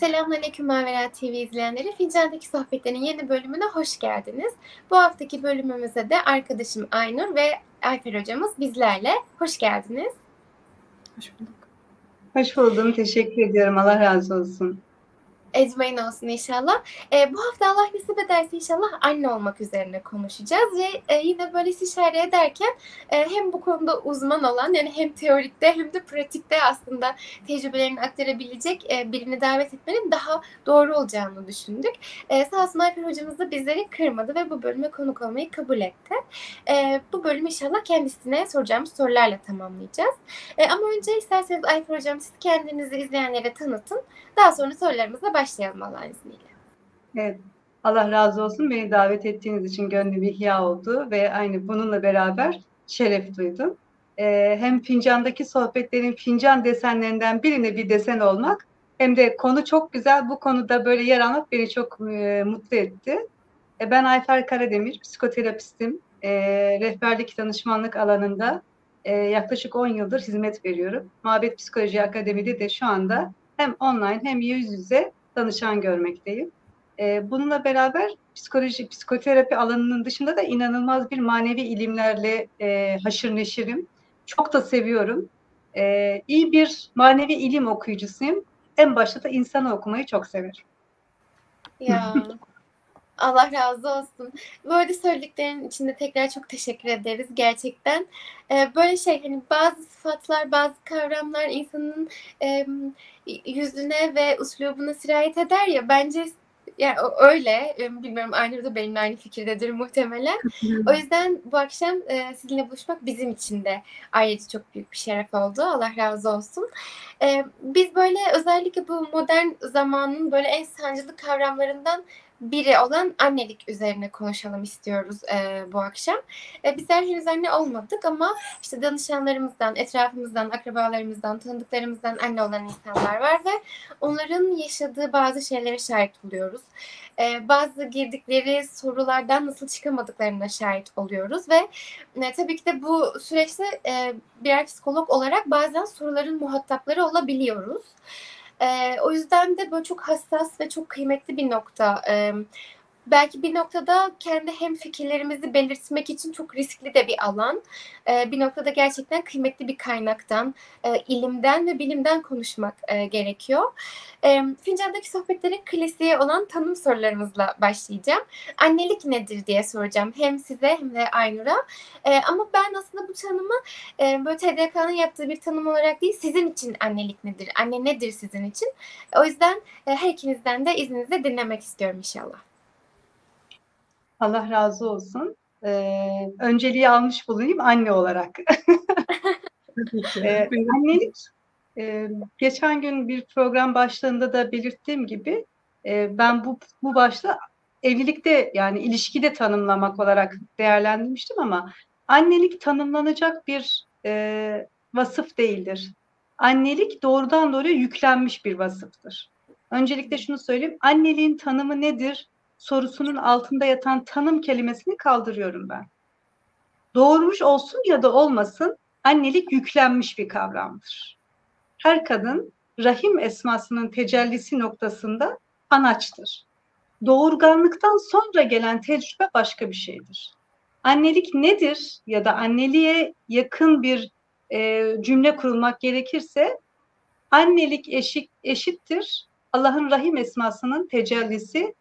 Selamünaleyküm Mavera TV izleyenleri. Fincan'daki sohbetlerin yeni bölümüne hoş geldiniz. Bu haftaki bölümümüze de arkadaşım Aynur ve Ayfer hocamız bizlerle. Hoş geldiniz. Hoş bulduk. Hoş buldum. Teşekkür ediyorum. Allah razı olsun ecmain olsun inşallah. E, bu hafta Allah nasip ederse inşallah anne olmak üzerine konuşacağız ve e, yine böyle istişare ederken e, hem bu konuda uzman olan yani hem teorikte hem de pratikte aslında tecrübelerini aktarabilecek e, birini davet etmenin daha doğru olacağını düşündük. E, sağ olsun Ayfer hocamız da bizleri kırmadı ve bu bölüme konuk olmayı kabul etti. E, bu bölümü inşallah kendisine soracağımız sorularla tamamlayacağız. E, ama önce isterseniz Ayfer hocam siz kendinizi izleyenlere tanıtın. Daha sonra sorularımıza başlayalım Allah'ın izniyle. Evet. Allah razı olsun. Beni davet ettiğiniz için gönlüm ihya oldu ve aynı bununla beraber şeref duydum. Ee, hem fincandaki sohbetlerin fincan desenlerinden birine bir desen olmak hem de konu çok güzel. Bu konuda böyle yer almak beni çok e, mutlu etti. E, ben Ayfer Karademir, psikoterapistim. E, rehberlik danışmanlık alanında e, yaklaşık 10 yıldır hizmet veriyorum. Mabet Psikoloji Akademi'de de şu anda hem online hem yüz yüze danışan görmekteyim. E, bununla beraber psikoloji, psikoterapi alanının dışında da inanılmaz bir manevi ilimlerle e, haşır neşirim. Çok da seviyorum. E, iyi bir manevi ilim okuyucusuyum. En başta da insanı okumayı çok severim. Ya Allah razı olsun. Böyle söylediklerin içinde tekrar çok teşekkür ederiz gerçekten. Ee, böyle şey hani bazı sıfatlar, bazı kavramlar insanın e, yüzüne ve uslubuna sirayet eder ya bence yani öyle. Bilmiyorum Aynur da benimle aynı fikirdedir muhtemelen. o yüzden bu akşam e, sizinle buluşmak bizim için de ayrıca çok büyük bir şeref oldu. Allah razı olsun. E, biz böyle özellikle bu modern zamanın böyle en sancılı kavramlarından biri olan annelik üzerine konuşalım istiyoruz e, bu akşam. E, bizler henüz anne olmadık ama işte danışanlarımızdan, etrafımızdan, akrabalarımızdan, tanıdıklarımızdan anne olan insanlar var ve onların yaşadığı bazı şeylere şahit oluyoruz. E, bazı girdikleri sorulardan nasıl çıkamadıklarına şahit oluyoruz ve e, tabii ki de bu süreçte e, birer psikolog olarak bazen soruların muhatapları olabiliyoruz. E, o yüzden de böyle çok hassas ve çok kıymetli bir nokta. E, belki bir noktada kendi hem fikirlerimizi belirtmek için çok riskli de bir alan. Ee, bir noktada gerçekten kıymetli bir kaynaktan, e, ilimden ve bilimden konuşmak e, gerekiyor. E, Fincan'daki sohbetlerin klasiği olan tanım sorularımızla başlayacağım. Annelik nedir diye soracağım hem size hem de Aynur'a. E, ama ben aslında bu tanımı e, böyle TDK'nın yaptığı bir tanım olarak değil, sizin için annelik nedir, anne nedir sizin için? O yüzden her ikinizden de izninizle dinlemek istiyorum inşallah. Allah razı olsun. Ee, önceliği almış bulunayım anne olarak. ee, annelik e, geçen gün bir program başlığında da belirttiğim gibi e, ben bu bu başta evlilikte yani ilişkide tanımlamak olarak değerlendirmiştim ama annelik tanımlanacak bir e, vasıf değildir. Annelik doğrudan doğruya yüklenmiş bir vasıftır. Öncelikle şunu söyleyeyim. Anneliğin tanımı nedir? Sorusunun altında yatan tanım kelimesini kaldırıyorum ben. Doğurmuş olsun ya da olmasın annelik yüklenmiş bir kavramdır. Her kadın rahim esmasının tecellisi noktasında anaçtır. Doğurganlıktan sonra gelen tecrübe başka bir şeydir. Annelik nedir ya da anneliğe yakın bir e, cümle kurulmak gerekirse annelik eşit, eşittir Allah'ın rahim esmasının tecellisi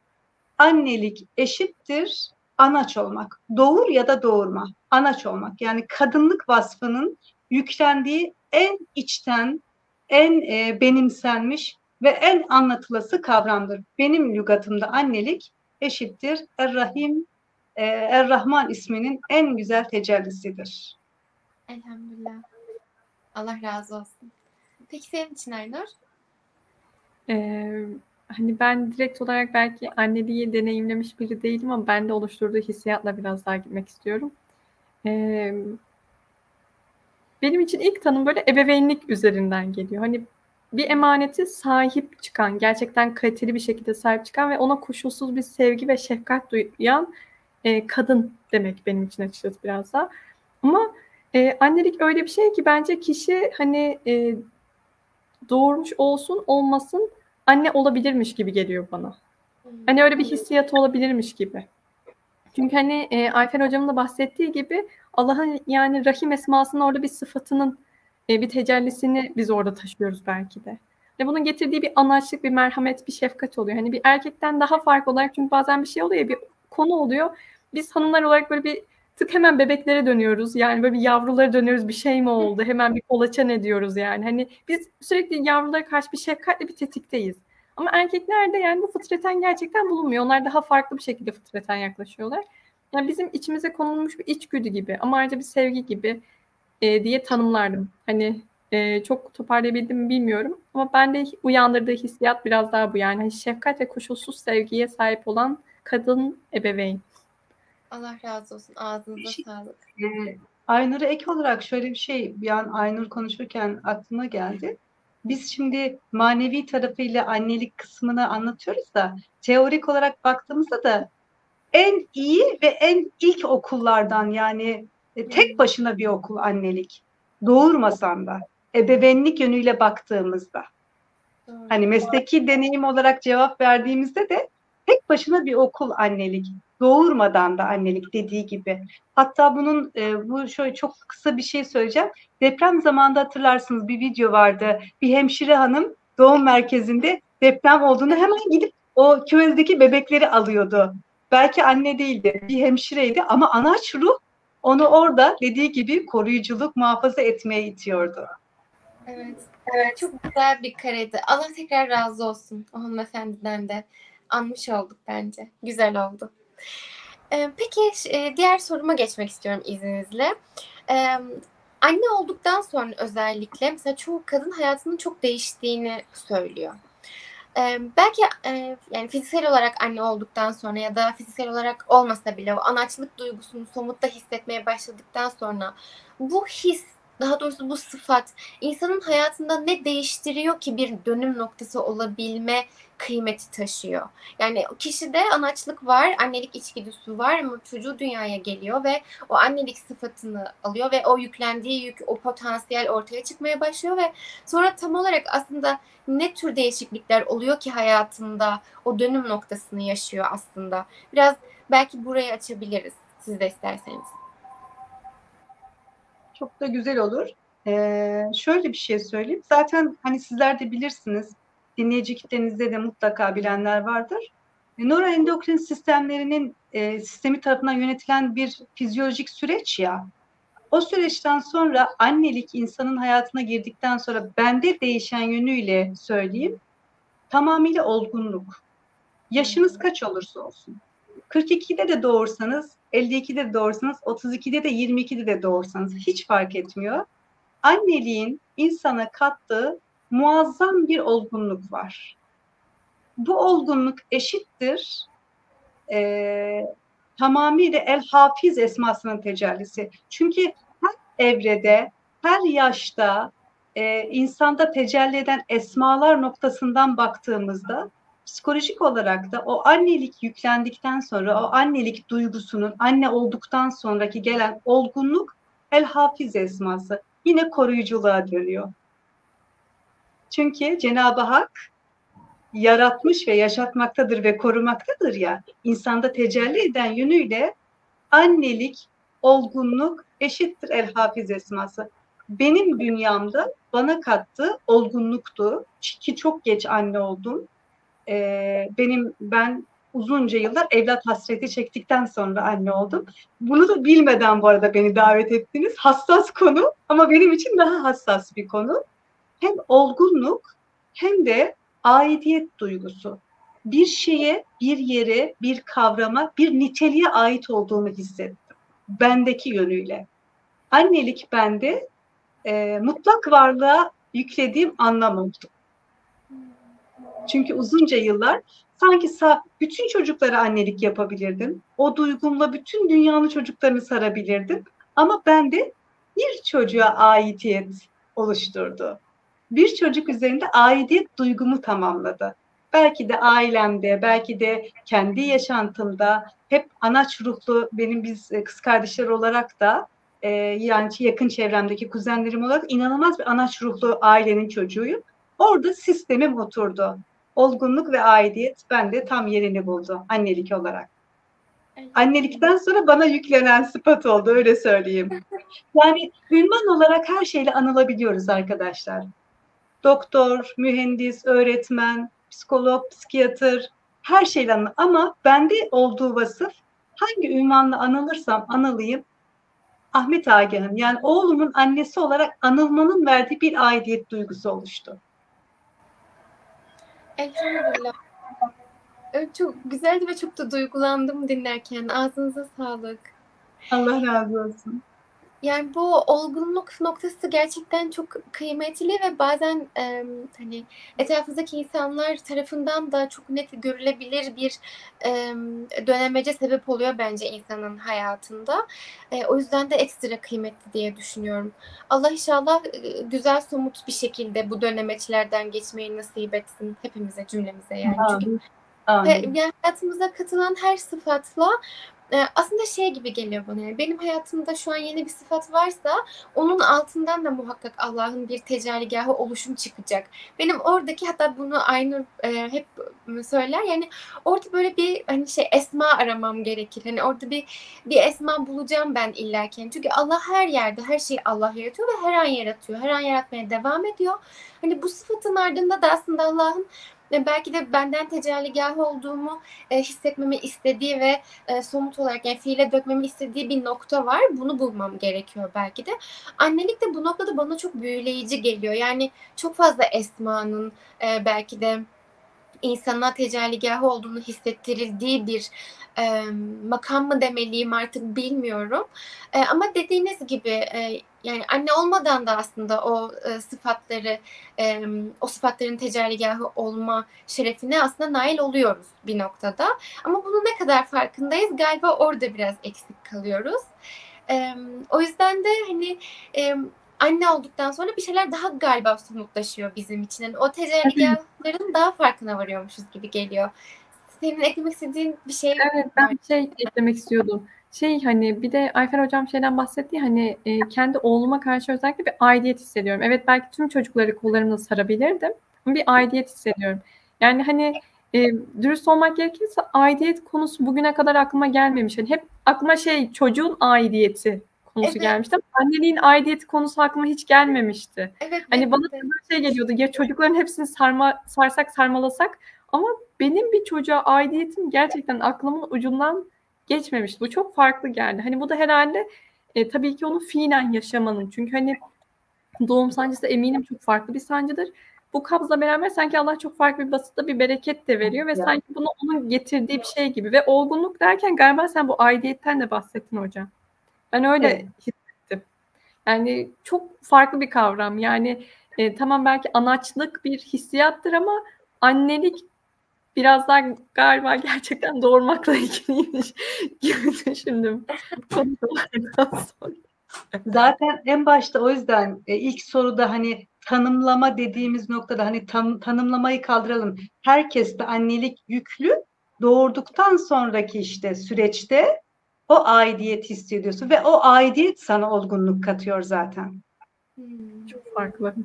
annelik eşittir anaç olmak. Doğur ya da doğurma. Anaç olmak. Yani kadınlık vasfının yüklendiği en içten, en e, benimsenmiş ve en anlatılası kavramdır. Benim lügatımda annelik eşittir Er-Rahim, e, Er-Rahman isminin en güzel tecellisidir. Elhamdülillah. Allah razı olsun. Peki senin için Aynur? Ee, hani ben direkt olarak belki anneliği deneyimlemiş biri değilim ama ben de oluşturduğu hissiyatla biraz daha gitmek istiyorum. Ee, benim için ilk tanım böyle ebeveynlik üzerinden geliyor. Hani bir emaneti sahip çıkan, gerçekten kaliteli bir şekilde sahip çıkan ve ona koşulsuz bir sevgi ve şefkat duyan e, kadın demek benim için açıkçası biraz daha. Ama e, annelik öyle bir şey ki bence kişi hani e, doğurmuş olsun olmasın anne olabilirmiş gibi geliyor bana. Hani öyle bir hissiyatı olabilirmiş gibi. Çünkü hani e, Ayfer hocamın da bahsettiği gibi Allah'ın yani Rahim esmasının orada bir sıfatının e, bir tecellisini biz orada taşıyoruz belki de. Ve bunun getirdiği bir anaçlık, bir merhamet, bir şefkat oluyor. Hani bir erkekten daha farklı olarak çünkü bazen bir şey oluyor ya bir konu oluyor. Biz hanımlar olarak böyle bir tık hemen bebeklere dönüyoruz. Yani böyle bir yavrulara dönüyoruz. Bir şey mi oldu? Hemen bir kolaçan ediyoruz yani. Hani biz sürekli yavrulara karşı bir şefkatle bir tetikteyiz. Ama erkeklerde yani bu fıtraten gerçekten bulunmuyor. Onlar daha farklı bir şekilde fıtraten yaklaşıyorlar. Yani bizim içimize konulmuş bir içgüdü gibi ama ayrıca bir sevgi gibi e, diye tanımlardım. Hani e, çok toparlayabildim mi bilmiyorum. Ama bende uyandırdığı hissiyat biraz daha bu. Yani hani şefkat ve koşulsuz sevgiye sahip olan kadın ebeveyn. Allah razı olsun. Ağzınıza Şey- sağlık. Ee, Aynur'a ek olarak şöyle bir şey bir an Aynur konuşurken aklıma geldi. Biz şimdi manevi tarafıyla annelik kısmını anlatıyoruz da teorik olarak baktığımızda da en iyi ve en ilk okullardan yani e, tek başına bir okul annelik. Doğurmasan da ebeveynlik yönüyle baktığımızda. Hani mesleki deneyim olarak cevap verdiğimizde de tek başına bir okul annelik. Doğurmadan da annelik dediği gibi. Hatta bunun e, bu şöyle çok kısa bir şey söyleyeceğim. Deprem zamanında hatırlarsınız bir video vardı. Bir hemşire hanım doğum merkezinde deprem olduğunu hemen gidip o küvezdeki bebekleri alıyordu. Belki anne değildi, bir hemşireydi ama anaç ruh onu orada dediği gibi koruyuculuk, muhafaza etmeye itiyordu. Evet. Evet. Çok güzel bir kareydi. Allah tekrar razı olsun o hanımefendiden de. Anmış olduk bence. Güzel oldu. Ee, peki e, diğer soruma geçmek istiyorum izninizle. Ee, anne olduktan sonra özellikle mesela çoğu kadın hayatının çok değiştiğini söylüyor. Ee, belki e, yani fiziksel olarak anne olduktan sonra ya da fiziksel olarak olmasa bile o anaçlık duygusunu somutta hissetmeye başladıktan sonra bu his daha doğrusu bu sıfat insanın hayatında ne değiştiriyor ki bir dönüm noktası olabilme kıymeti taşıyor. Yani kişide anaçlık var, annelik içgüdüsü var ama çocuğu dünyaya geliyor ve o annelik sıfatını alıyor ve o yüklendiği yük, o potansiyel ortaya çıkmaya başlıyor ve sonra tam olarak aslında ne tür değişiklikler oluyor ki hayatında o dönüm noktasını yaşıyor aslında. Biraz belki burayı açabiliriz siz de isterseniz. Çok da güzel olur. Ee, şöyle bir şey söyleyeyim. Zaten hani sizler de bilirsiniz. Dinleyici kitlenizde de mutlaka bilenler vardır. E, Nöroendokrin sistemlerinin e, sistemi tarafından yönetilen bir fizyolojik süreç ya. O süreçten sonra annelik insanın hayatına girdikten sonra bende değişen yönüyle söyleyeyim. Tamamıyla olgunluk. Yaşınız kaç olursa olsun. 42'de de doğursanız, 52'de de doğursanız, 32'de de 22'de de doğursanız hiç fark etmiyor. Anneliğin insana kattığı muazzam bir olgunluk var. Bu olgunluk eşittir e, tamamıyla El Hafiz esmasının tecellisi. Çünkü her evrede, her yaşta e, insanda tecelli eden esmalar noktasından baktığımızda psikolojik olarak da o annelik yüklendikten sonra o annelik duygusunun anne olduktan sonraki gelen olgunluk El Hafiz esması yine koruyuculuğa dönüyor. Çünkü Cenab-ı Hak yaratmış ve yaşatmaktadır ve korumaktadır ya insanda tecelli eden yönüyle annelik, olgunluk eşittir El Hafiz esması. Benim dünyamda bana kattığı olgunluktu ki çok geç anne oldum e, benim ben uzunca yıllar evlat hasreti çektikten sonra anne oldum. Bunu da bilmeden bu arada beni davet ettiniz. Hassas konu ama benim için daha hassas bir konu. Hem olgunluk hem de aidiyet duygusu. Bir şeye, bir yere, bir kavrama, bir niteliğe ait olduğunu hissettim. Bendeki yönüyle. Annelik bende e, mutlak varlığa yüklediğim anlam oldu. Çünkü uzunca yıllar sanki sağ, bütün çocuklara annelik yapabilirdim. O duygumla bütün dünyanın çocuklarını sarabilirdim. Ama ben de bir çocuğa aidiyet oluşturdu. Bir çocuk üzerinde aidiyet duygumu tamamladı. Belki de ailemde, belki de kendi yaşantımda hep anaç ruhlu benim biz kız kardeşler olarak da e, yani yakın çevremdeki kuzenlerim olarak inanılmaz bir anaç ruhlu ailenin çocuğuyum. Orada sistemim oturdu. Olgunluk ve aidiyet bende tam yerini buldu annelik olarak. Annelikten sonra bana yüklenen sıfat oldu öyle söyleyeyim. Yani ünvan olarak her şeyle anılabiliyoruz arkadaşlar. Doktor, mühendis, öğretmen, psikolog, psikiyatr her şeyle anıl. Ama bende olduğu vasıf hangi ünvanla anılırsam anılayım Ahmet Agah'ın yani oğlumun annesi olarak anılmanın verdiği bir aidiyet duygusu oluştu. Elhamdülillah. Evet, Çok güzeldi ve çok da duygulandım dinlerken. Ağzınıza sağlık. Allah razı olsun. Yani bu olgunluk noktası gerçekten çok kıymetli ve bazen e, hani etrafınızdaki insanlar tarafından da çok net görülebilir bir e, dönemece sebep oluyor bence insanın hayatında. E, o yüzden de ekstra kıymetli diye düşünüyorum. Allah inşallah e, güzel somut bir şekilde bu dönemeçlerden geçmeyi nasip etsin hepimize cümlemize yani. Çünkü Amin. yani hayatımıza katılan her sıfatla e, aslında şey gibi geliyor bana. Yani benim hayatımda şu an yeni bir sıfat varsa onun altından da muhakkak Allah'ın bir tecelligahı oluşum çıkacak. Benim oradaki hatta bunu Aynur e, hep söyler. Yani orada böyle bir hani şey esma aramam gerekir. Hani orada bir bir esma bulacağım ben illerken. Çünkü Allah her yerde her şeyi Allah yaratıyor ve her an yaratıyor. Her an yaratmaya devam ediyor. Hani bu sıfatın ardında da aslında Allah'ın belki de benden tecelligahı olduğumu e, hissetmemi istediği ve e, somut olarak yani fiile dökmemi istediği bir nokta var. Bunu bulmam gerekiyor belki de. Annelik de bu noktada bana çok büyüleyici geliyor. Yani çok fazla esmanın e, belki de insana tecelligahı olduğunu hissettirildiği bir e, makam mı demeliyim artık bilmiyorum. E, ama dediğiniz gibi e, yani anne olmadan da aslında o e, sıfatları e, o sıfatların tecelligahı olma şerefine aslında nail oluyoruz bir noktada. Ama bunu ne kadar farkındayız galiba orada biraz eksik kalıyoruz. E, o yüzden de hani e, anne olduktan sonra bir şeyler daha galiba somutlaşıyor bizim için. Yani o tecelligahların daha farkına varıyormuşuz gibi geliyor. Senin eklemek istediğin bir şey Evet ben bir şey eklemek istiyordum. Şey hani bir de Ayfer hocam şeyden bahsetti hani e, kendi oğluma karşı özellikle bir aidiyet hissediyorum. Evet belki tüm çocukları kollarımla sarabilirdim ama bir aidiyet hissediyorum. Yani hani e, dürüst olmak gerekirse aidiyet konusu bugüne kadar aklıma gelmemiş. Hani hep aklıma şey çocuğun aidiyeti konusu Evet. gelmişti ama anneliğin aidiyeti konusu aklıma hiç gelmemişti. Evet, Hani benim bana böyle şey geliyordu ya çocukların hepsini sarma, sarsak sarmalasak ama benim bir çocuğa aidiyetim gerçekten aklımın ucundan geçmemişti. Bu çok farklı geldi. Hani bu da herhalde e, tabii ki onu fiilen yaşamanın. Çünkü hani doğum sancısı eminim çok farklı bir sancıdır. Bu kabzla beraber sanki Allah çok farklı bir basıtta bir bereket de veriyor ve Ya. sanki bunu onun getirdiği bir şey gibi. Ve olgunluk derken galiba sen bu aidiyetten de bahsettin hocam. Ben öyle Evet. hissettim. Yani çok farklı bir kavram. Yani e, tamam belki anaçlık bir hissiyattır ama annelik biraz daha galiba gerçekten doğurmakla ilgiliymiş gibi düşündüm. Zaten en başta o yüzden e, ilk soruda hani tanımlama dediğimiz noktada hani tan- tanımlamayı kaldıralım. Herkes de annelik yüklü. Doğurduktan sonraki işte süreçte o aidiyet hissediyorsun ve o aidiyet sana olgunluk katıyor zaten. Hmm. Çok farklı.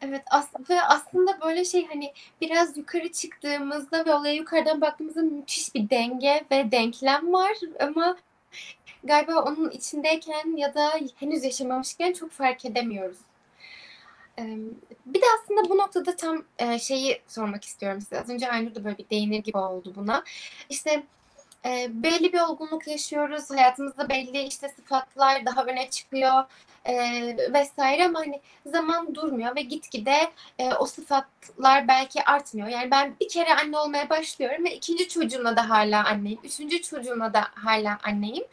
Evet aslında aslında böyle şey hani biraz yukarı çıktığımızda ve olaya yukarıdan baktığımızda müthiş bir denge ve denklem var ama galiba onun içindeyken ya da henüz yaşamamışken çok fark edemiyoruz. Bir de aslında bu noktada tam şeyi sormak istiyorum size. Az önce Aynur da böyle bir değinir gibi oldu buna. İşte e, belli bir olgunluk yaşıyoruz. Hayatımızda belli işte sıfatlar daha öne çıkıyor e, vesaire ama hani zaman durmuyor ve gitgide e, o sıfatlar belki artmıyor. Yani ben bir kere anne olmaya başlıyorum ve ikinci çocuğumla da hala anneyim. Üçüncü çocuğumla da hala anneyim.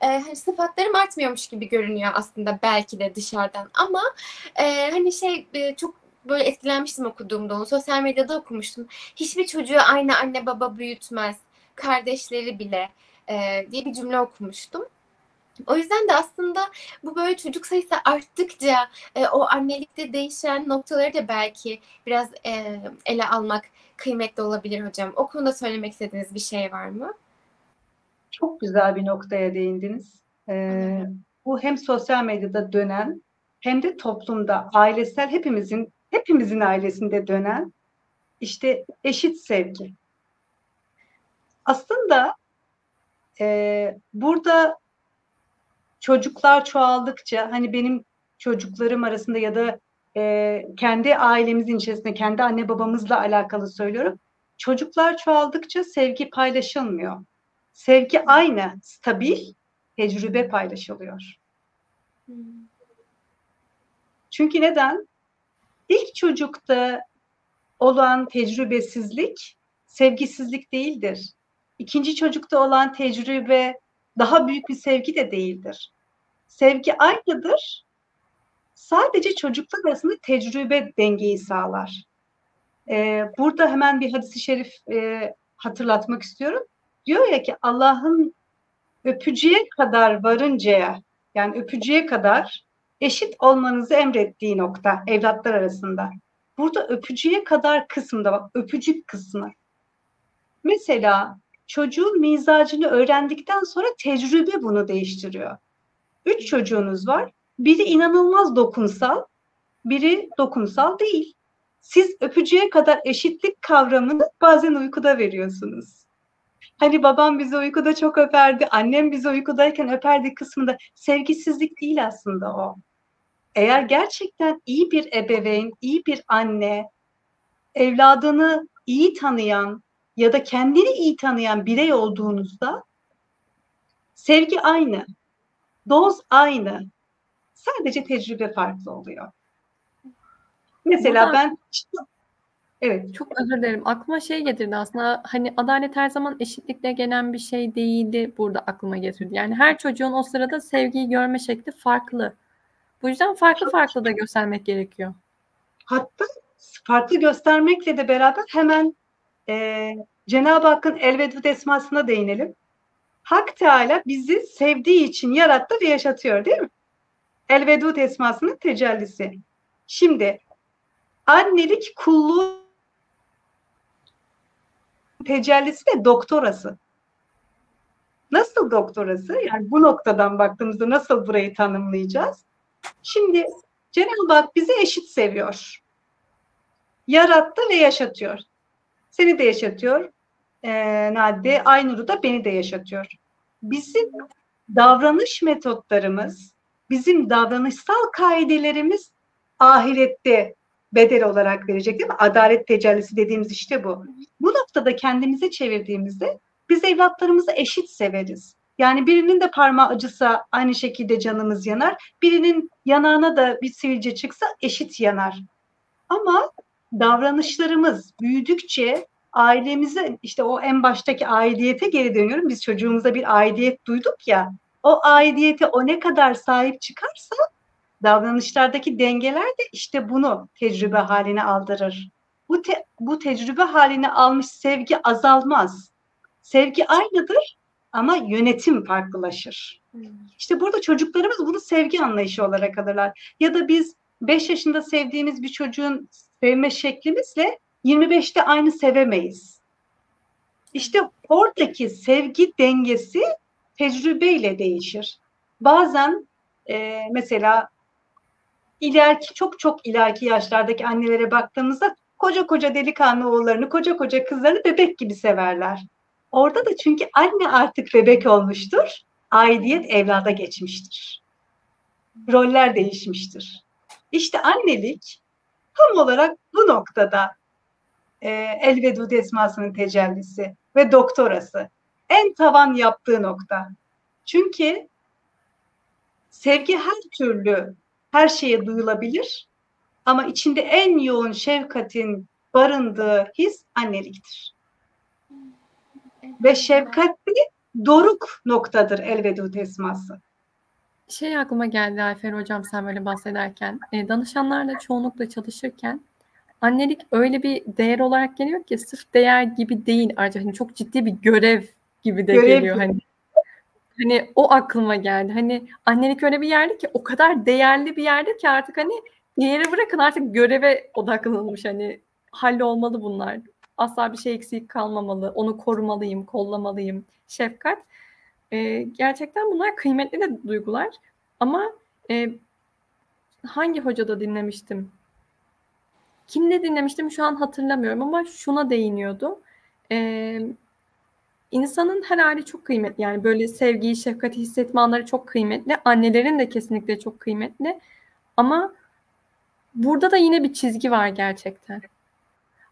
E, hani sıfatlarım artmıyormuş gibi görünüyor aslında belki de dışarıdan ama e, hani şey e, çok böyle etkilenmiştim okuduğumda onu. Sosyal medyada okumuştum. Hiçbir çocuğu aynı anne baba büyütmez. Kardeşleri bile e, diye bir cümle okumuştum. O yüzden de aslında bu böyle çocuk sayısı arttıkça e, o annelikte değişen noktaları da belki biraz e, ele almak kıymetli olabilir hocam. O konuda söylemek istediğiniz bir şey var mı? Çok güzel bir noktaya değindiniz. Ee, bu hem sosyal medyada dönen hem de toplumda ailesel hepimizin hepimizin ailesinde dönen işte eşit sevgi. Aslında e, burada çocuklar çoğaldıkça hani benim çocuklarım arasında ya da e, kendi ailemizin içerisinde kendi anne babamızla alakalı söylüyorum. Çocuklar çoğaldıkça sevgi paylaşılmıyor. Sevgi aynı, stabil, tecrübe paylaşılıyor. Çünkü neden? İlk çocukta olan tecrübesizlik sevgisizlik değildir. İkinci çocukta olan tecrübe daha büyük bir sevgi de değildir. Sevgi aynıdır. Sadece çocuklar arasında tecrübe dengeyi sağlar. Ee, burada hemen bir hadisi şerif e, hatırlatmak istiyorum. Diyor ya ki Allah'ın öpücüye kadar varıncaya yani öpücüye kadar eşit olmanızı emrettiği nokta evlatlar arasında. Burada öpücüye kadar kısımda bak öpücük kısmı. Mesela çocuğun mizacını öğrendikten sonra tecrübe bunu değiştiriyor. Üç çocuğunuz var. Biri inanılmaz dokunsal, biri dokunsal değil. Siz öpücüye kadar eşitlik kavramını bazen uykuda veriyorsunuz. Hani babam bizi uykuda çok öperdi, annem bizi uykudayken öperdi kısmında sevgisizlik değil aslında o. Eğer gerçekten iyi bir ebeveyn, iyi bir anne, evladını iyi tanıyan ya da kendini iyi tanıyan birey olduğunuzda sevgi aynı, doz aynı. Sadece tecrübe farklı oluyor. Mesela Burada, ben evet çok özür dilerim. Aklıma şey getirdi aslında hani adalet her zaman eşitlikle gelen bir şey değildi burada aklıma getirdi. Yani her çocuğun o sırada sevgiyi görme şekli farklı. Bu yüzden farklı farklı da göstermek gerekiyor. Hatta farklı göstermekle de beraber hemen e, Cenab-ı Hakk'ın elvedud esmasına değinelim. Hak Teala bizi sevdiği için yarattı ve yaşatıyor değil mi? Elvedud esmasının tecellisi. Şimdi annelik kulluğu tecellisi de doktorası. Nasıl doktorası? Yani bu noktadan baktığımızda nasıl burayı tanımlayacağız? Şimdi Cenab-ı Hak bizi eşit seviyor. Yarattı ve yaşatıyor. Seni de yaşatıyor. Ee, Nadide Aynur'u da beni de yaşatıyor. Bizim davranış metotlarımız, bizim davranışsal kaidelerimiz ahirette bedel olarak verecek değil mi? Adalet tecellisi dediğimiz işte bu. Bu noktada kendimize çevirdiğimizde biz evlatlarımızı eşit severiz. Yani birinin de parmağı acısa aynı şekilde canımız yanar. Birinin yanağına da bir sivilce çıksa eşit yanar. Ama davranışlarımız büyüdükçe ailemize işte o en baştaki aidiyete geri dönüyorum. Biz çocuğumuza bir aidiyet duyduk ya. O aidiyete o ne kadar sahip çıkarsa davranışlardaki dengeler de işte bunu tecrübe haline aldırır. Bu te, bu tecrübe haline almış sevgi azalmaz. Sevgi aynıdır ama yönetim farklılaşır. Hmm. İşte burada çocuklarımız bunu sevgi anlayışı olarak alırlar. Ya da biz 5 yaşında sevdiğimiz bir çocuğun sevme şeklimizle 25'te aynı sevemeyiz. İşte oradaki sevgi dengesi tecrübeyle değişir. Bazen e, mesela ileriki çok çok ileriki yaşlardaki annelere baktığımızda koca koca delikanlı oğullarını, koca koca kızlarını bebek gibi severler. Orada da çünkü anne artık bebek olmuştur. Aidiyet evlada geçmiştir. Roller değişmiştir. İşte annelik tam olarak bu noktada e, Elvedud esmasının tecellisi ve doktorası. En tavan yaptığı nokta. Çünkü sevgi her türlü her şeye duyulabilir ama içinde en yoğun şefkatin barındığı his anneliktir. Ve şefkatli doruk noktadır elvedud esması. Şey aklıma geldi Ayfer Hocam sen böyle bahsederken. E, danışanlarla çoğunlukla çalışırken annelik öyle bir değer olarak geliyor ki sırf değer gibi değil ayrıca hani çok ciddi bir görev gibi de görev geliyor hani. Hani o aklıma geldi. Hani annelik öyle bir yerde ki o kadar değerli bir yerde ki artık hani diğeri bırakın artık göreve odaklanılmış hani olmalı bunlar. Asla bir şey eksik kalmamalı. Onu korumalıyım, kollamalıyım. Şefkat. E, gerçekten bunlar kıymetli de duygular. Ama e, hangi hocada dinlemiştim? kim ne dinlemiştim şu an hatırlamıyorum ama şuna değiniyordu. Ee, insanın her hali çok kıymetli. Yani böyle sevgiyi, şefkati hissetme anları çok kıymetli. Annelerin de kesinlikle çok kıymetli. Ama burada da yine bir çizgi var gerçekten.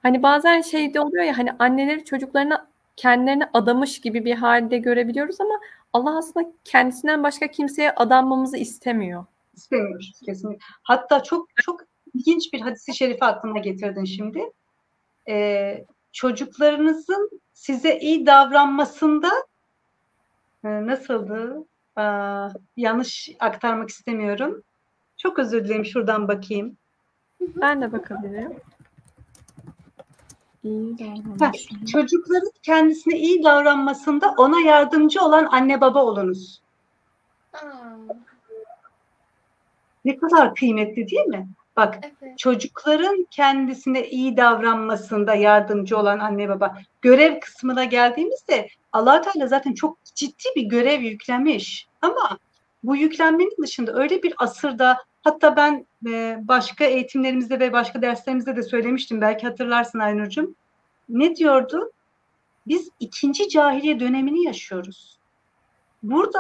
Hani bazen şey de oluyor ya hani anneleri çocuklarına kendilerini adamış gibi bir halde görebiliyoruz ama Allah aslında kendisinden başka kimseye adanmamızı istemiyor. İstemiyor kesinlikle. Hatta çok çok ilginç bir hadisi şerifi aklıma getirdin şimdi. Ee, çocuklarınızın size iyi davranmasında e, nasıldı? Aa, yanlış aktarmak istemiyorum. Çok özür dilerim. Şuradan bakayım. Ben de bakabilirim. İyi. Çocukların kendisine iyi davranmasında ona yardımcı olan anne baba olunuz. Ne kadar kıymetli değil mi? Bak evet. çocukların kendisine iyi davranmasında yardımcı olan anne baba. Görev kısmına geldiğimizde allah Teala zaten çok ciddi bir görev yüklemiş. Ama bu yüklenmenin dışında öyle bir asırda hatta ben e, başka eğitimlerimizde ve başka derslerimizde de söylemiştim. Belki hatırlarsın Aynur'cum. Ne diyordu? Biz ikinci cahiliye dönemini yaşıyoruz. Burada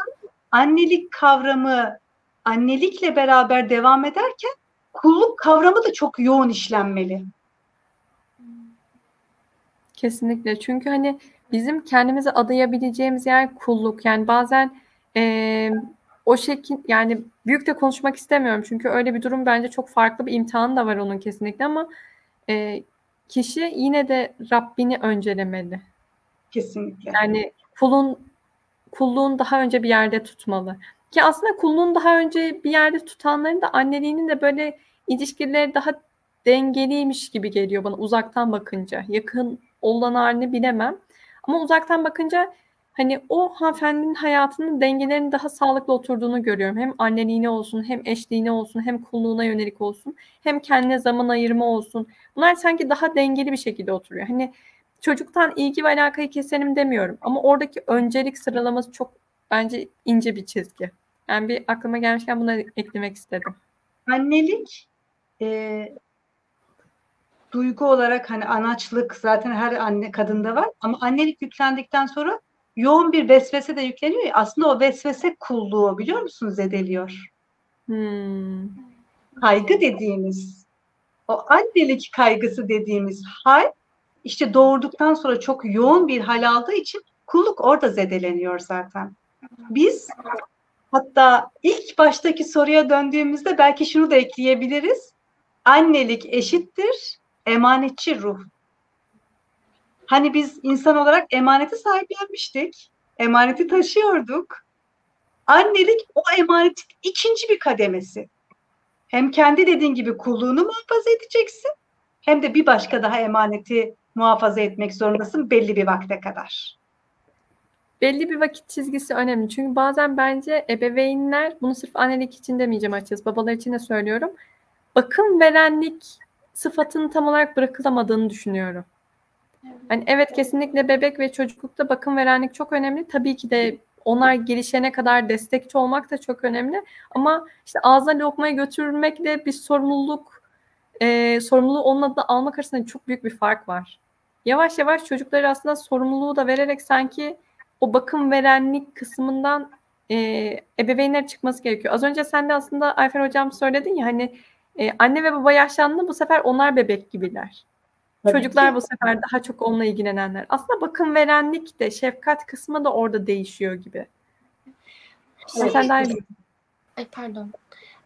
annelik kavramı annelikle beraber devam ederken kulluk kavramı da çok yoğun işlenmeli. Kesinlikle. Çünkü hani bizim kendimize adayabileceğimiz yer kulluk. Yani bazen eee, o şekil yani büyük de konuşmak istemiyorum. Çünkü öyle bir durum bence çok farklı bir imtihanı da var onun kesinlikle ama eee, kişi yine de Rabbini öncelemeli. Kesinlikle. Yani kulun kulluğun daha önce bir yerde tutmalı. Ki aslında kulluğun daha önce bir yerde tutanların da anneliğinin de böyle ilişkileri daha dengeliymiş gibi geliyor bana uzaktan bakınca. Yakın olan halini bilemem. Ama uzaktan bakınca hani o hanımefendinin hayatının dengelerinin daha sağlıklı oturduğunu görüyorum. Hem anneliğine olsun, hem eşliğine olsun, hem kulluğuna yönelik olsun, hem kendine zaman ayırma olsun. Bunlar sanki daha dengeli bir şekilde oturuyor. Hani çocuktan ilgi ve alakayı keselim demiyorum. Ama oradaki öncelik sıralaması çok bence ince bir çizgi. Yani bir aklıma gelmişken bunu eklemek istedim. Annelik e, duygu olarak hani anaçlık zaten her anne kadında var ama annelik yüklendikten sonra yoğun bir vesvese de yükleniyor ya aslında o vesvese kulluğu biliyor musunuz zedeliyor. Hmm. Kaygı dediğimiz o annelik kaygısı dediğimiz hal işte doğurduktan sonra çok yoğun bir hal aldığı için kulluk orada zedeleniyor zaten. Biz hatta ilk baştaki soruya döndüğümüzde belki şunu da ekleyebiliriz. Annelik eşittir emanetçi ruh. Hani biz insan olarak emaneti sahiplenmiştik. Emaneti taşıyorduk. Annelik o emanetin ikinci bir kademesi. Hem kendi dediğin gibi kulluğunu muhafaza edeceksin hem de bir başka daha emaneti muhafaza etmek zorundasın belli bir vakte kadar. Belli bir vakit çizgisi önemli. Çünkü bazen bence ebeveynler, bunu sırf annelik için demeyeceğim açıkçası, babalar için de söylüyorum. Bakım verenlik sıfatının tam olarak bırakılamadığını düşünüyorum. Yani evet kesinlikle bebek ve çocuklukta bakım verenlik çok önemli. Tabii ki de onlar gelişene kadar destekçi olmak da çok önemli. Ama işte ağza lokmayı götürmekle bir sorumluluk, e, sorumluluğu onun adına almak arasında çok büyük bir fark var. Yavaş yavaş çocukları aslında sorumluluğu da vererek sanki o bakım verenlik kısmından e, ebeveynler çıkması gerekiyor. Az önce sen de aslında Ayfer Hocam söyledin ya hani e, anne ve baba yaşlandı bu sefer onlar bebek gibiler. Tabii Çocuklar ki. bu sefer daha çok onunla ilgilenenler. Aslında bakım verenlik de şefkat kısmı da orada değişiyor gibi. Şey- sen daha iyi Ay pardon.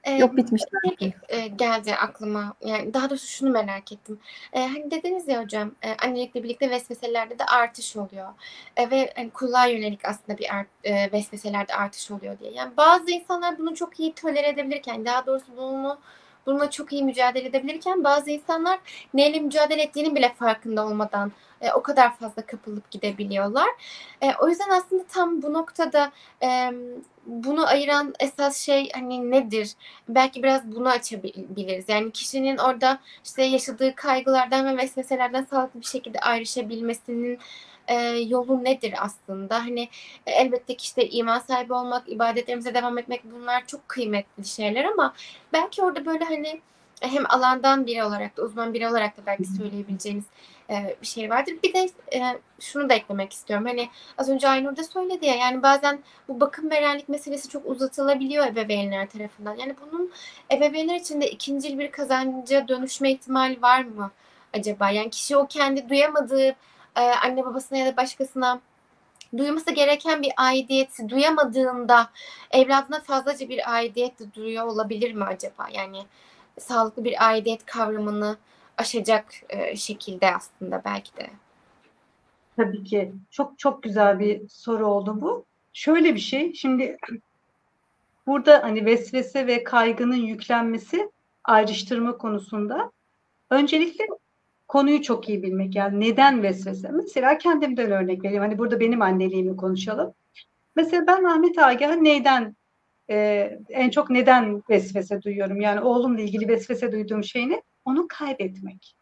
Ee, Yok bitmişti. Peki, e, geldi aklıma. Yani daha doğrusu şunu merak ettim. E, hani dediniz ya hocam, e, annelikle birlikte vesveselerde de artış oluyor. E, ve hani kulluğa yönelik aslında bir art, e, vesveselerde artış oluyor diye. Yani bazı insanlar bunu çok iyi tolere edebilirken, daha doğrusu bunu bununla çok iyi mücadele edebilirken bazı insanlar neyle mücadele ettiğinin bile farkında olmadan e, o kadar fazla kapılıp gidebiliyorlar. E, o yüzden aslında tam bu noktada e, bunu ayıran esas şey hani nedir? Belki biraz bunu açabiliriz. Yani kişinin orada işte yaşadığı kaygılardan ve vesveselerden sağlıklı bir şekilde ayrışabilmesinin e, yolu nedir aslında? Hani e, elbette ki işte iman sahibi olmak, ibadetlerimize devam etmek bunlar çok kıymetli şeyler ama belki orada böyle hani hem alandan biri olarak da uzman biri olarak da belki söyleyebileceğiniz e, bir şey vardır. Bir de e, şunu da eklemek istiyorum. Hani az önce Aynur da söyledi ya yani bazen bu bakım verenlik meselesi çok uzatılabiliyor ebeveynler tarafından. Yani bunun ebeveynler için de ikincil bir kazanca dönüşme ihtimali var mı acaba? Yani kişi o kendi duyamadığı e, anne babasına ya da başkasına duyması gereken bir aidiyeti duyamadığında evladına fazlaca bir aidiyet de duyuyor olabilir mi acaba? Yani sağlıklı bir aidiyet kavramını aşacak e, şekilde aslında belki de. Tabii ki. Çok çok güzel bir soru oldu bu. Şöyle bir şey. Şimdi burada hani vesvese ve kaygının yüklenmesi ayrıştırma konusunda öncelikle konuyu çok iyi bilmek. Yani neden vesvese? Mesela kendimden örnek vereyim. Hani burada benim anneliğimi konuşalım. Mesela ben Ahmet Agah neyden e, en çok neden vesvese duyuyorum? Yani oğlumla ilgili vesvese duyduğum şey ne? Onu kaybetmek.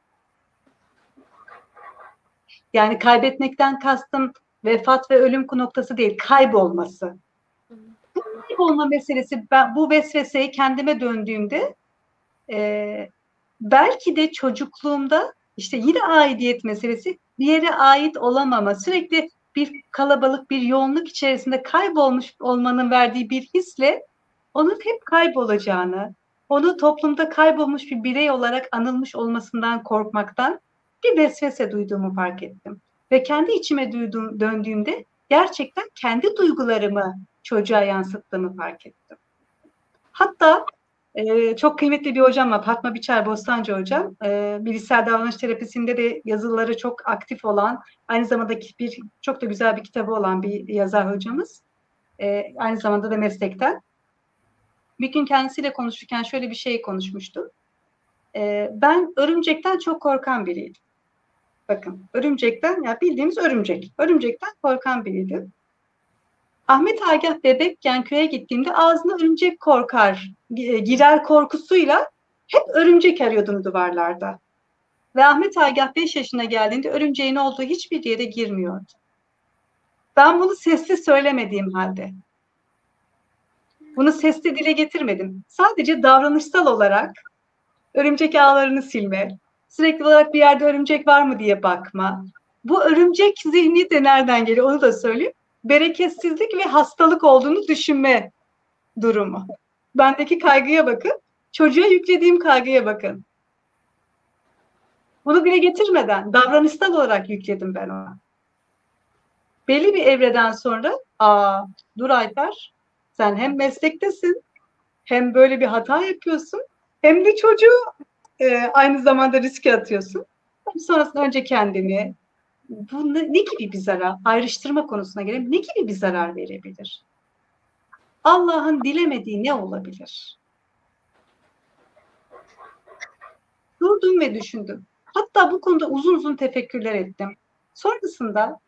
Yani kaybetmekten kastım vefat ve ölüm noktası değil, kaybolması. Bu kaybolma meselesi, ben bu vesveseyi kendime döndüğümde e, belki de çocukluğumda işte yine aidiyet meselesi bir yere ait olamama, sürekli bir kalabalık, bir yoğunluk içerisinde kaybolmuş olmanın verdiği bir hisle onun hep kaybolacağını, onu toplumda kaybolmuş bir birey olarak anılmış olmasından korkmaktan bir vesvese duyduğumu fark ettim. Ve kendi içime duyduğum, döndüğümde gerçekten kendi duygularımı çocuğa yansıttığımı fark ettim. Hatta e, çok kıymetli bir hocam var, Fatma Biçer Bostancı hocam. E, bilişsel davranış terapisinde de yazıları çok aktif olan, aynı zamanda bir çok da güzel bir kitabı olan bir yazar hocamız. E, aynı zamanda da meslekten. Bir gün kendisiyle konuşurken şöyle bir şey konuşmuştum. E, ben örümcekten çok korkan biriydim. Bakın örümcekten, ya bildiğimiz örümcek. Örümcekten korkan biriydim. Ahmet Agah bebekken köye gittiğimde ağzına örümcek korkar, girer korkusuyla hep örümcek arıyordum duvarlarda. Ve Ahmet Agah 5 yaşına geldiğinde örümceğin olduğu hiçbir yere girmiyordu. Ben bunu sesli söylemediğim halde. Bunu sesli dile getirmedim. Sadece davranışsal olarak örümcek ağlarını silme, sürekli olarak bir yerde örümcek var mı diye bakma. Bu örümcek zihni de nereden geliyor onu da söyleyeyim. Bereketsizlik ve hastalık olduğunu düşünme durumu. Bendeki kaygıya bakın, çocuğa yüklediğim kaygıya bakın. Bunu bile getirmeden davranışsal olarak yükledim ben ona. Belli bir evreden sonra, aa dur Ayfer, sen hem meslektesin, hem böyle bir hata yapıyorsun, hem de çocuğu e, aynı zamanda riske atıyorsun. Sonrasında önce kendini, bu ne, ne gibi bir zarar, ayrıştırma konusuna gelelim, ne gibi bir zarar verebilir? Allah'ın dilemediği ne olabilir? Durdum ve düşündüm. Hatta bu konuda uzun uzun tefekkürler ettim. Sonrasında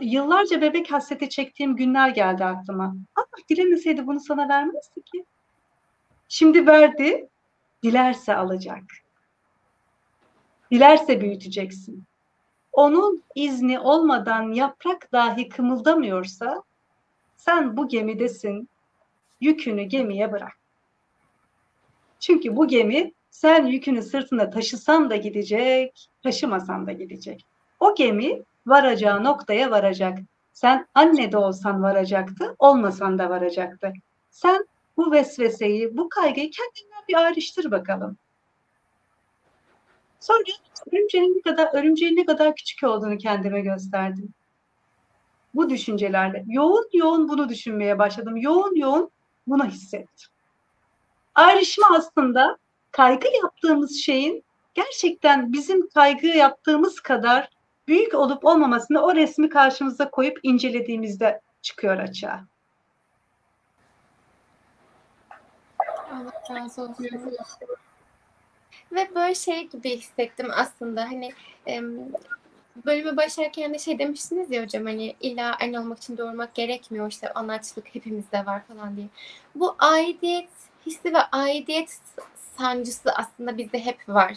yıllarca bebek hasreti çektiğim günler geldi aklıma. Allah dilemeseydi bunu sana vermezdi ki. Şimdi verdi, dilerse alacak. Dilerse büyüteceksin. Onun izni olmadan yaprak dahi kımıldamıyorsa sen bu gemidesin. Yükünü gemiye bırak. Çünkü bu gemi sen yükünü sırtında taşısan da gidecek, taşımasan da gidecek. O gemi varacağı noktaya varacak. Sen anne de olsan varacaktı, olmasan da varacaktı. Sen bu vesveseyi, bu kaygıyı kendinden bir ayrıştır bakalım. Sonra örümceğin ne kadar, örümceğin ne kadar küçük olduğunu kendime gösterdim. Bu düşüncelerle. Yoğun yoğun bunu düşünmeye başladım. Yoğun yoğun bunu hissettim. Ayrışma aslında kaygı yaptığımız şeyin gerçekten bizim kaygı yaptığımız kadar büyük olup olmamasını o resmi karşımıza koyup incelediğimizde çıkıyor açığa. Allah razı olsun. Ve böyle şey gibi hissettim aslında hani bölüme başlarken de şey demiştiniz ya hocam hani illa anne olmak için doğurmak gerekmiyor işte anaçlık hepimizde var falan diye. Bu aidiyet hissi ve aidiyet sancısı aslında bizde hep var.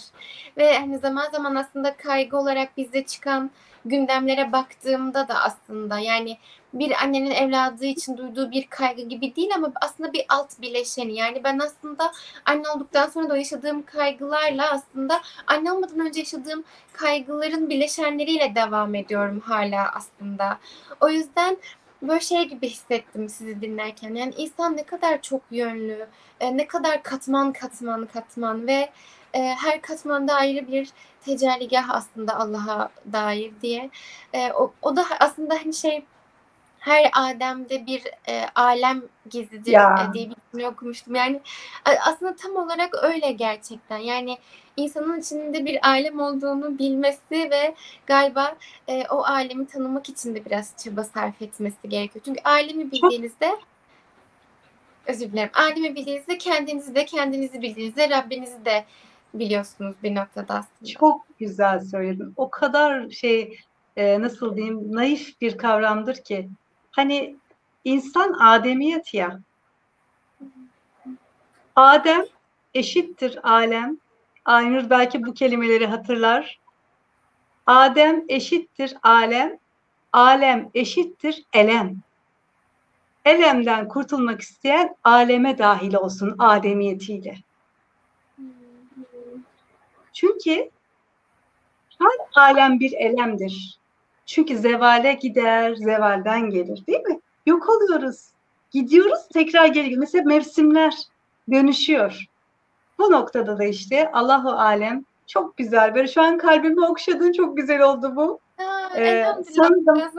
Ve hani zaman zaman aslında kaygı olarak bizde çıkan gündemlere baktığımda da aslında yani bir annenin evladı için duyduğu bir kaygı gibi değil ama aslında bir alt bileşeni. Yani ben aslında anne olduktan sonra da yaşadığım kaygılarla aslında anne olmadan önce yaşadığım kaygıların bileşenleriyle devam ediyorum hala aslında. O yüzden böyle şey gibi hissettim sizi dinlerken. Yani insan ne kadar çok yönlü, e, ne kadar katman katman katman ve e, her katmanda ayrı bir tecelligah aslında Allah'a dair diye. E, o, o da aslında hani şey her Adem'de bir e, alem gizlidir Ya. e, diye bir cümle okumuştum. Yani aslında tam olarak öyle gerçekten. Yani insanın içinde bir alem olduğunu bilmesi ve galiba e, o alemi tanımak için de biraz çaba sarf etmesi gerekiyor. Çünkü alemi bildiğinizde özür dilerim. Alemi bildiğinizde kendinizi de kendinizi bildiğinizde Rabbinizi de biliyorsunuz bir noktada aslında. Çok güzel söyledin. O kadar şey e, nasıl diyeyim naif bir kavramdır ki hani insan ademiyet ya. Adem eşittir alem. Aynur belki bu kelimeleri hatırlar. Adem eşittir alem. Alem eşittir elem. Elemden kurtulmak isteyen aleme dahil olsun ademiyetiyle. Çünkü her alem bir elemdir. Çünkü zevale gider, zevalden gelir değil mi? Yok oluyoruz. Gidiyoruz, tekrar geliyor. Mesela mevsimler dönüşüyor. Bu noktada da işte Allahu alem çok güzel. Böyle şu an kalbimi okşadığın çok güzel oldu bu. Ee, sanırım-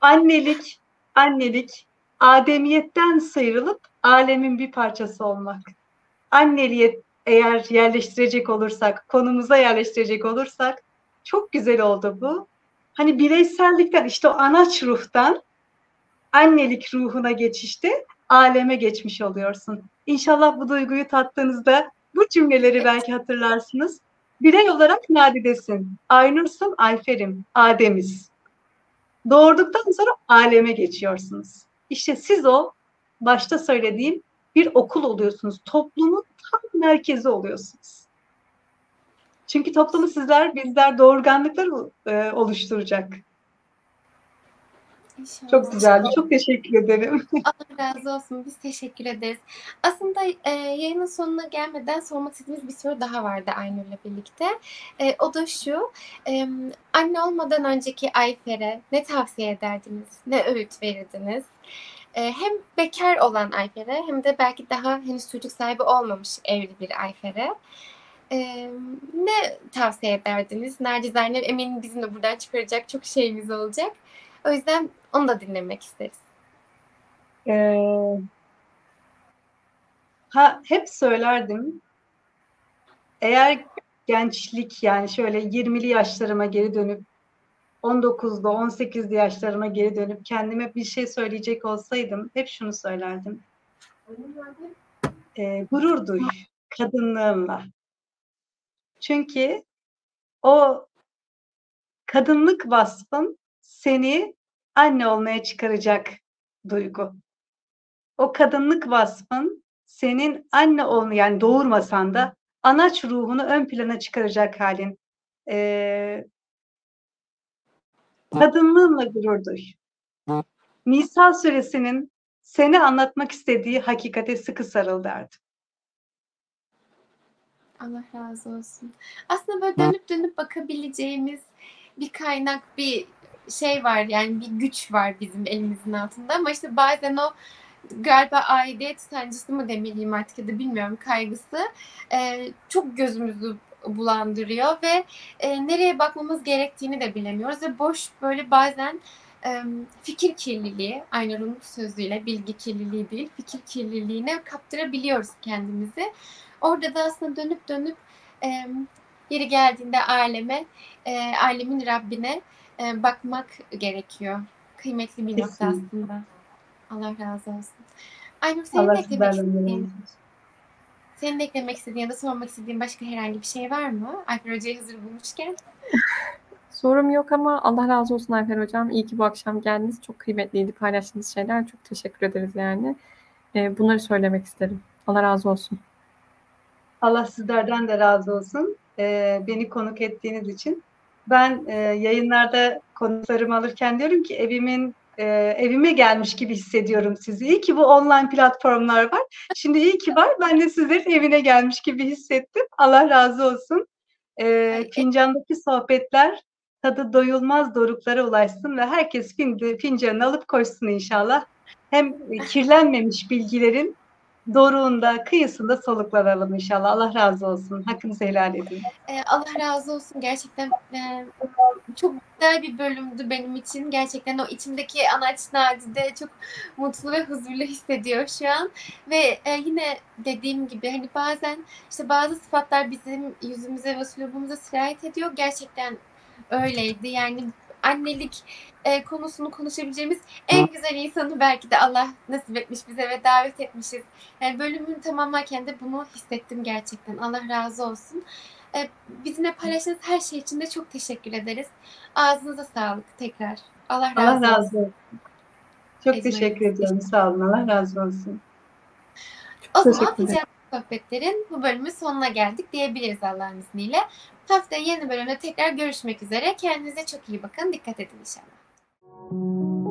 Annelik, annelik, ademiyetten sıyrılıp alemin bir parçası olmak. Anneliğe eğer yerleştirecek olursak, konumuza yerleştirecek olursak çok güzel oldu bu. Hani bireysellikten işte o anaç ruhtan annelik ruhuna geçişte aleme geçmiş oluyorsun. İnşallah bu duyguyu tattığınızda bu cümleleri belki hatırlarsınız. Birey olarak Nadidesin, Aynur'sun, Ayfer'im, Adem'iz. Doğurduktan sonra aleme geçiyorsunuz. İşte siz o başta söylediğim bir okul oluyorsunuz. Toplumun tam merkezi oluyorsunuz. Çünkü toplumu sizler, bizler doğurganlıklar e, oluşturacak. İnşallah. Çok güzeldi. Çok teşekkür ederim. Allah razı olsun. Biz teşekkür ederiz. Aslında e, yayının sonuna gelmeden sormak istediğimiz bir soru daha vardı Aynur'la birlikte. E, o da şu. e, anne olmadan önceki Ayfer'e ne tavsiye ederdiniz? Ne öğüt verirdiniz? E, hem bekar olan Ayfer'e hem de belki daha henüz çocuk sahibi olmamış evli bir Ayfer'e. E, ne tavsiye ederdiniz? Nacizane eminim bizim de buradan çıkaracak çok şeyimiz olacak. O yüzden onu da dinlemek isteriz. Ee, ha hep söylerdim. Eğer gençlik yani şöyle 20'li yaşlarıma geri dönüp 19'da 18'li yaşlarıma geri dönüp kendime bir şey söyleyecek olsaydım hep şunu söylerdim. Ee, gurur duy kadınlığınla. Çünkü o kadınlık vasfın seni anne olmaya çıkaracak duygu. O kadınlık vasfın senin anne olma yani doğurmasan da anaç ruhunu ön plana çıkaracak halin. Ee, kadınlığınla gurur duy. Nisa suresinin seni anlatmak istediği hakikate sıkı sarıl derdi. Allah razı olsun. Aslında böyle dönüp dönüp bakabileceğimiz bir kaynak, bir şey var yani bir güç var bizim elimizin altında ama işte bazen o galiba aidiyet sancısı mı demeliyim artık ya da bilmiyorum kaygısı e, çok gözümüzü bulandırıyor ve e, nereye bakmamız gerektiğini de bilemiyoruz ve boş böyle bazen e, fikir kirliliği, Aynur'un sözüyle bilgi kirliliği değil, fikir kirliliğine kaptırabiliyoruz kendimizi. Orada da aslında dönüp dönüp e, yeri geldiğinde aleme, e, alemin Rabbine e, bakmak gerekiyor. Kıymetli bir nokta aslında. Allah razı olsun. Aynur senin Allah eklemek istediğin, senin de eklemek istediğin ya da sormak istediğin başka herhangi bir şey var mı? Alper Hoca'yı hazır bulmuşken. Sorum yok ama Allah razı olsun Alper Hocam. İyi ki bu akşam geldiniz. Çok kıymetliydi paylaştığınız şeyler. Çok teşekkür ederiz yani. Ee, bunları söylemek isterim. Allah razı olsun. Allah sizlerden de razı olsun. Ee, beni konuk ettiğiniz için. Ben e, yayınlarda konuklarımı alırken diyorum ki evimin e, evime gelmiş gibi hissediyorum sizi. İyi ki bu online platformlar var. Şimdi iyi ki var. Ben de sizlerin evine gelmiş gibi hissettim. Allah razı olsun. E, fincandaki sohbetler tadı doyulmaz doruklara ulaşsın ve herkes fin, fincanını alıp koşsun inşallah. Hem kirlenmemiş bilgilerin doruğunda, kıyısında soluklanalım inşallah. Allah razı olsun. Hakkınızı helal edin. Ee, Allah razı olsun. Gerçekten e, çok güzel bir bölümdü benim için. Gerçekten o içimdeki anaç Nadide çok mutlu ve huzurlu hissediyor şu an. Ve e, yine dediğim gibi hani bazen işte bazı sıfatlar bizim yüzümüze ve üslubumuza sirayet ediyor. Gerçekten öyleydi. Yani annelik e, konusunu konuşabileceğimiz en güzel insanı belki de Allah nasip etmiş bize ve davet etmişiz. Yani bölümünü tamamlarken de bunu hissettim gerçekten. Allah razı olsun. E, bizimle paylaştığınız her şey için de çok teşekkür ederiz. Ağzınıza sağlık tekrar. Allah razı Allah olsun. razı olsun. Çok Ecmaîn. teşekkür ediyorum. Sağ olun. Allah razı olsun. O zaman. Ticari Sohbetler'in bu bölümün sonuna geldik diyebiliriz Allah'ın izniyle. Haftaya yeni bölümde tekrar görüşmek üzere. Kendinize çok iyi bakın. Dikkat edin inşallah. Thank you.